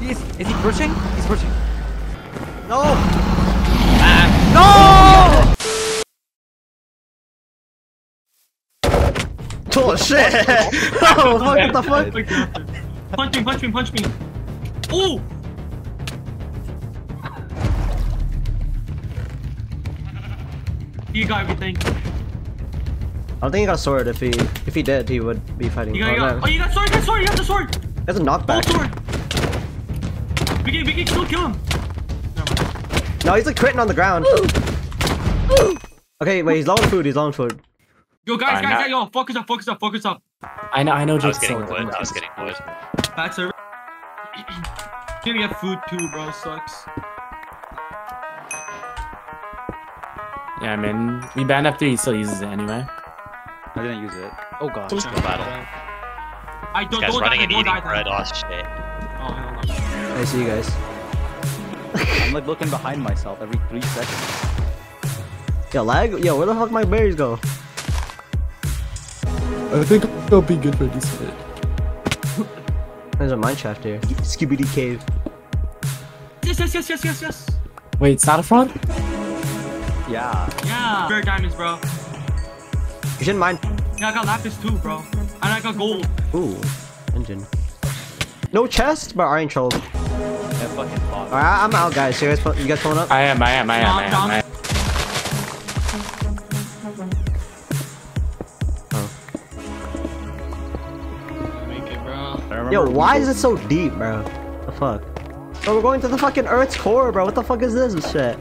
He is, is he pushing? He's pushing. No! Ah. No! Oh shit! oh fuck, what the fuck? Punch me, punch me, punch me. Oh! You got everything. I don't think he got a sword. If he if he did, he would be fighting. You got, you oh, got. no. Oh, you got sword, you got sword, you got the sword! That's a Full knockback. sword! We can, we still kill him. No, he's like critting on the ground. Okay, wait, he's low on food. He's low on food. Yo, guys, Fine, guys, not- guys, yo, focus up, focus up, focus up. I know, I know I was getting sword. wood. I was getting wood. Bad server. Gonna get food too, bro. Sucks. Yeah, man. We banned after he still uses it anyway. I didn't use it. Oh god. Just go battle. I don't, guy's don't running die, and don't eating die, bread. die. Oh shit. Oh, hell no. I see you guys. I'm like looking behind myself every three seconds. Yo, lag. Yo, where the fuck my berries go? I think it'll be good for this bit. There's a mine shaft here. Skibidi cave. Yes, yes, yes, yes, yes, yes. Wait, it's not a fraud? Yeah. Yeah. Rare diamonds, bro. You shouldn't mind. Yeah, I got lapis too, bro. And I got gold. Ooh, engine. No chest, but iron troll. Yeah, fucking fuck. Alright, I'm out, guys. You guys, pu- you guys pulling up? I am, I am, I am, I am. I am. Make it, bro. I remember Yo, why is it so deep, bro? The fuck? Bro, we're going to the fucking Earth's core, bro. What the fuck is this shit?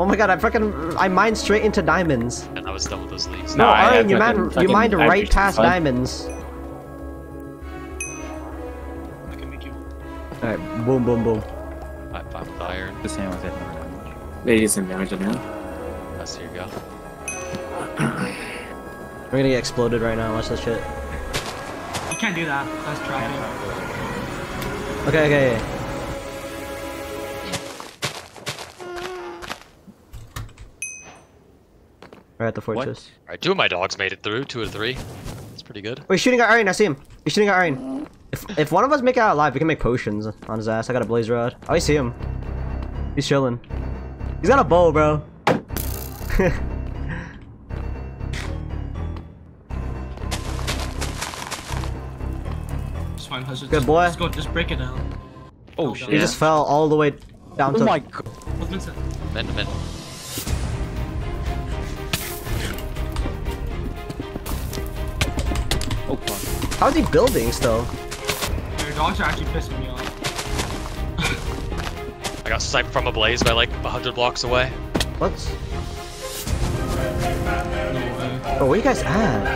Oh my god, I fucking I mined straight into diamonds. And I was done with those leaves. No, No, I- Aaron, you fucking- mined you fucking mined right average past fun. diamonds. Alright, boom, boom, boom. I found with iron. The same as it never that much. They use some damage on him. That's here you go. We're gonna get exploded right now. Watch this shit. You can't do that. That's tracking. Okay, okay, okay. We're at the fortress. Alright, two of my dogs made it through. Two of three. That's pretty good. Wait, he's shooting at Iron. I see him. He's shooting at Iron. If if one of us make it out alive, we can make potions on his ass. I got a blaze rod. Oh, I see him. He's chilling. He's got a bow, bro. It's fine, Husband. Good boy. Let's go. Just break it down. Oh He shit. He just fell all the way down Oh to. my god. What's been said? Men, men. Oh fuck. How's he building still? Your dogs are actually pissing me off. I got sniped from a blaze by like a hundred blocks away. What? No way. Bro, where you guys at?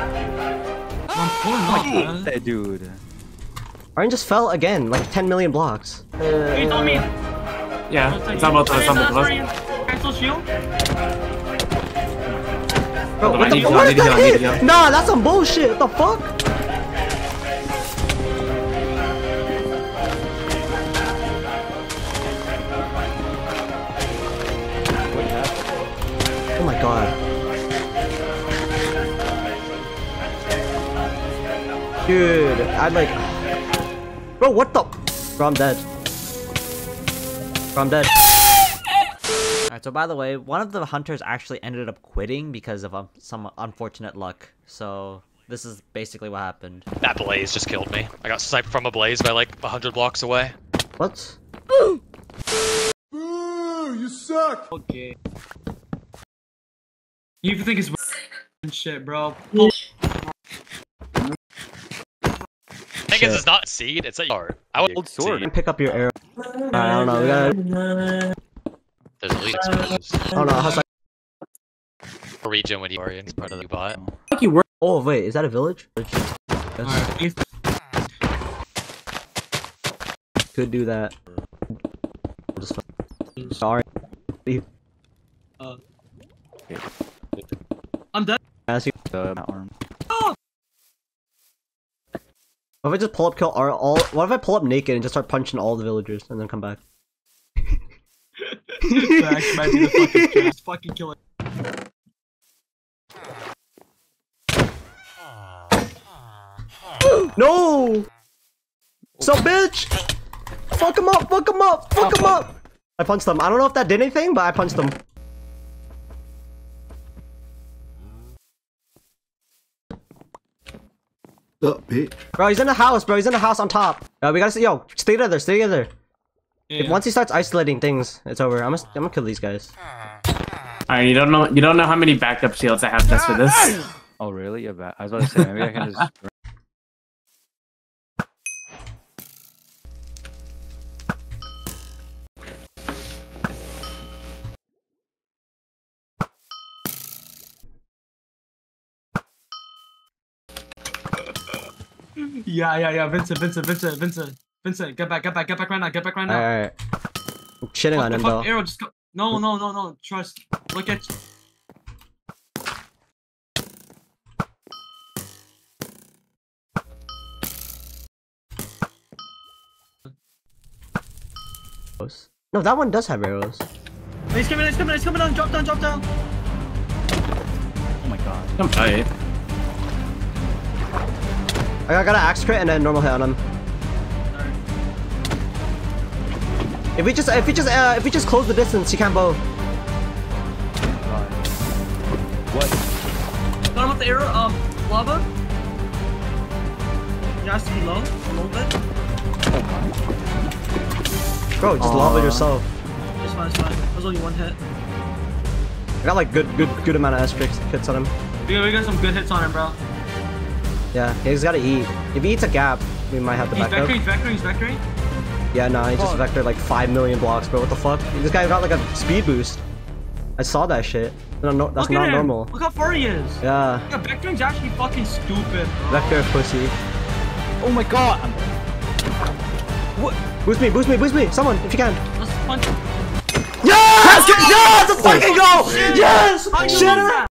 I'm pulling up, man. Dude. Iron just fell again, like 10 million blocks. Hey, on me. Yeah, it's not about to, it's not about to. Cancel shield. Bro, what the fuck? to- I What is need to that go, hit? Nah, that's some bullshit. What the fuck? Oh my god. Dude, I'd like. Bro, what the? Bro, I'm dead. Bro, I'm dead. Alright, so by the way, one of the hunters actually ended up quitting because of um, some unfortunate luck. So, this is basically what happened. That blaze just killed me. I got sniped from a blaze by like a hundred blocks away. What? Boo! Boo! You suck! Okay. You think it's and shit, bro. Thing is, it's not seed. It's a yard. I would Old sword. seed. Pick up your arrow. I don't know. We gotta. There's elite exposed. I don't know. How's that? A region when you are in part of the bot. Fuck you, work. Oh, wait. Is that a village? Yes. Alright, Could do that. Just Sorry. The arm. What if I just pull up, kill all, all? What if I pull up naked and just start punching all the villagers and then come back? That actually might be the fucking best fucking killer. No! So bitch! Fuck him up! Fuck him up! Fuck him up! I punched them. I don't know if that did anything, but I punched them. Up, bitch. Bro, he's in the house, bro. He's in the house on top. Uh, we gotta see. Yo, stay together. Stay together. Yeah. If once he starts isolating things, it's over. I'm gonna, I'm gonna kill these guys. Alright, you don't know you don't know how many backup shields I have just for this. Oh really? Yeah, but I was about to say maybe I can just. Yeah, yeah, yeah. Vincent, Vincent, Vincent, Vincent, Vincent. Get back, get back, get back right now. Get back right now. Alright, alright. I'm shitting Fuck on the him fuck, though. Arrow, just go. No, no, no, no. Trust. Look at. No, that one does have arrows. He's coming, he's coming, he's coming down. Drop down, drop down. Oh my god. Come fight. I got an axe crit and a normal hit on him. If we just, if we just, uh, if we just close the distance, he can't bow. God. What? Got him with the arrow. Um, lava. He has to be low a little bit. Bro, just lava yourself. It's fine, it's fine. That was only one hit. I got like good, good, good amount of S tricks hits on him. We got, we got some good hits on him, bro. Yeah, he's gotta eat. If he eats a gap, we might have to He's back up. vectoring, he's vectoring, he's vectoring. Yeah, nah, he just Fuck. vectored like 5 million blocks, bro. What the fuck? This guy got like a speed boost. I saw that shit. No, no, that's Look not him. normal. Look how far he is. Yeah, Yeah, vectoring's actually fucking stupid, bro. vector pussy. Oh my god! What? Boost me, boost me, boost me! Someone, if you can. Let's punch him. Yes! Yes! Let's fucking go! Yes! How you Shit! lose that?